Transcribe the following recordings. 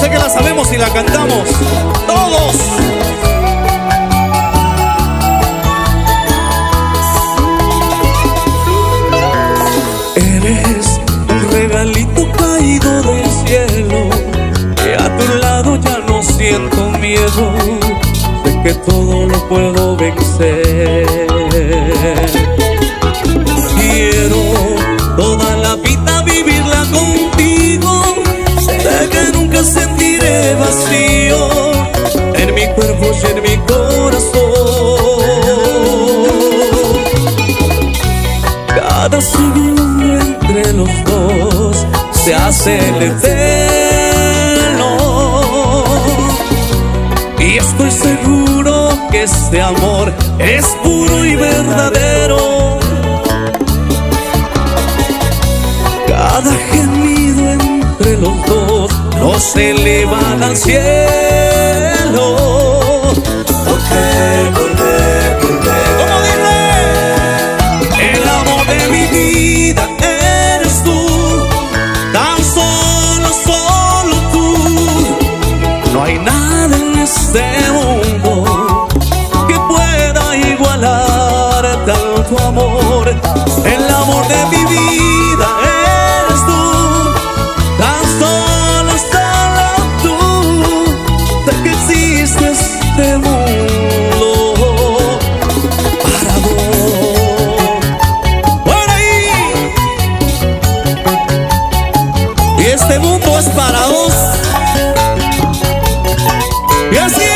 Sé que la sabemos y la cantamos. Todos. Eres un regalito caído del cielo. Que a tu lado ya no siento miedo. Sé que todo lo puedo vencer. Cada sigue entre los dos, se hace el eterno. Y estoy seguro que este amor es puro y verdadero. Cada gemido entre los dos nos elevan al cielo. nada en este mundo que pueda igualar tal tu amor. El amor de mi vida eres tú, tan solo, solo tú, de que existe este mundo para vos. Por ahí, y este mundo es para vos. E assim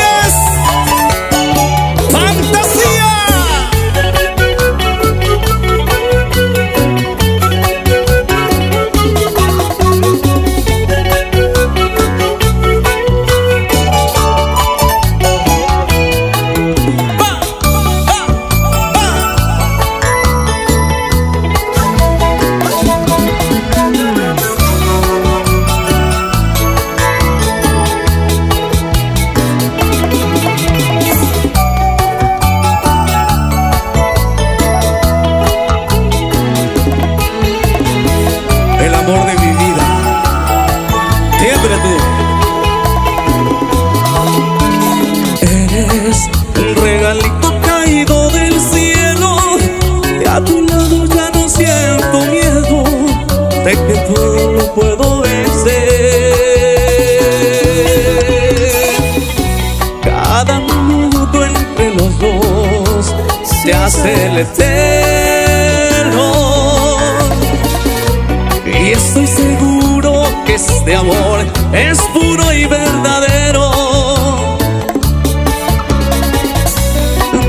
Y estoy seguro que este amor es puro y verdadero.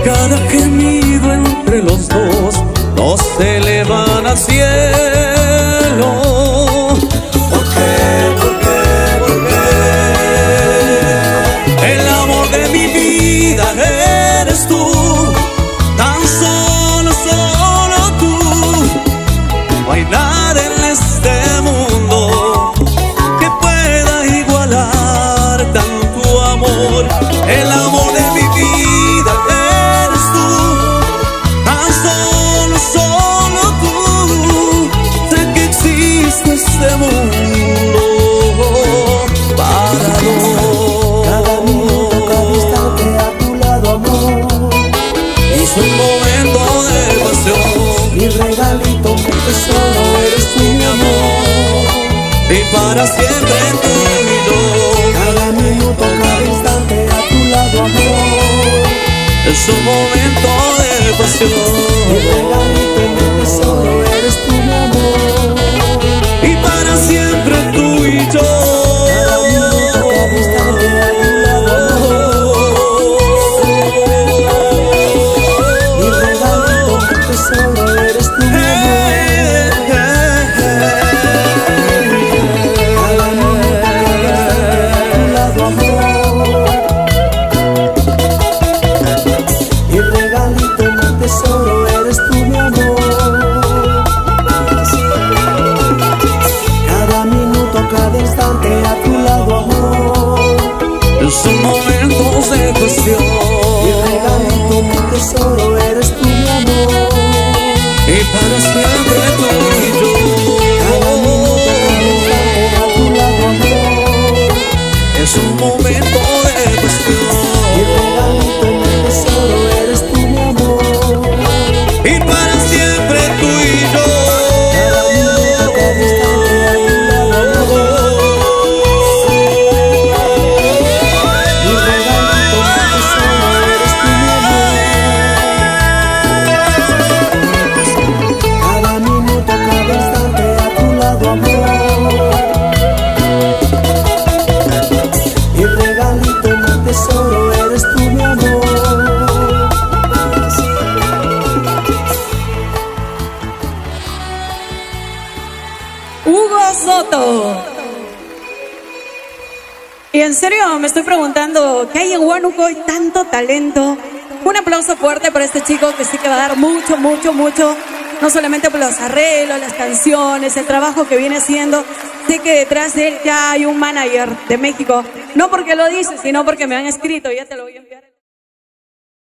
Cada gemido entre los dos nos elevan al cielo. show. sobre Hugo Soto. Y en serio, me estoy preguntando, ¿qué hay en Huánuco? Hay tanto talento. Un aplauso fuerte para este chico que sí que va a dar mucho, mucho, mucho. No solamente por los arreglos, las canciones, el trabajo que viene haciendo. Sé que detrás de él ya hay un manager de México. No porque lo dice, sino porque me han escrito. Ya te lo voy a enviar.